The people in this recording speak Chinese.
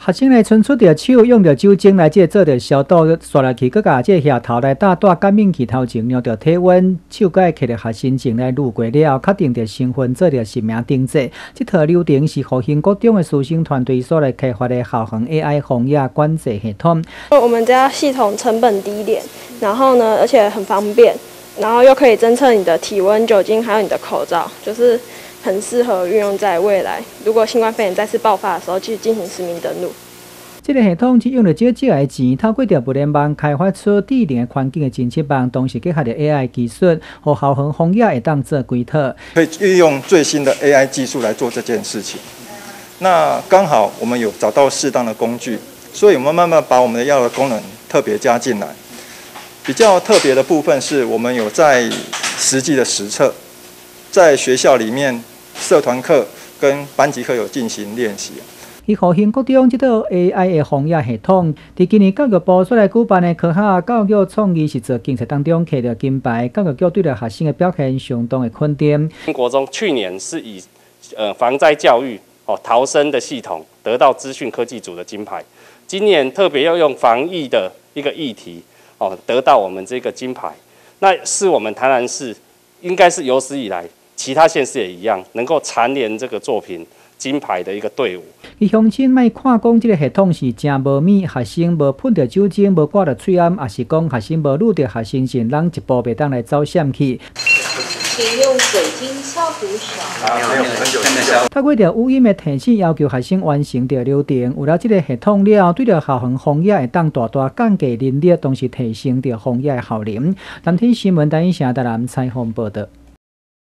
学生来伸出着手，用着酒精来即做着消毒，刷落去，佮甲即下头来打带感应器头前量着体温，手会摕着学生证来录过了后，确定着身份，做着实名登记。这套流程是复兴国中的师生团队所来开发的校恒 AI 防疫管制系统。我们家系统成本低廉，然后呢，而且很方便，然后又可以侦测你的体温、酒精，还有你的口罩，就是。很适合运用在未来，如果新冠肺炎再次爆发的时候，去进行实名登录。这个系统只用了少少的钱，透过着物联网开发出智能环境的侦测网，同时结合着 AI 技术和校恒风压会当做规套，可以运用最新的 AI 技术来做这件事情。那刚好我们有找到适当的工具，所以我们慢慢把我们的药的功能特别加进来。比较特别的部分是我们有在实际的实测。在学校里面，社团课跟班级课有进行练习。以复兴国中这套 AI 的防疫系统，伫今年教育部出来举办的科学教育创意实作竞赛当中，获得金牌。教育局对着学生的表现相当的肯定。国中去年是以呃防灾教育哦逃生的系统得到资讯科技组的金牌，今年特别要用防疫的一个议题哦得到我们这个金牌，那是我们台南市应该是有史以来。其他县市也一样，能够蝉联这个作品金牌的一个队伍。伊乡亲卖看讲，这个系统是真无密，学生无喷着酒精，无挂着喙暗，也是讲学生无录着学生证，人一步袂当来走险去。请用水晶消毒手。透过着语音的提醒，要求学生完成着流程。有了这个系统了，对着校园防疫会当大大降低能力，同时提升着防疫的效能。南天新闻台影城台南采访报道。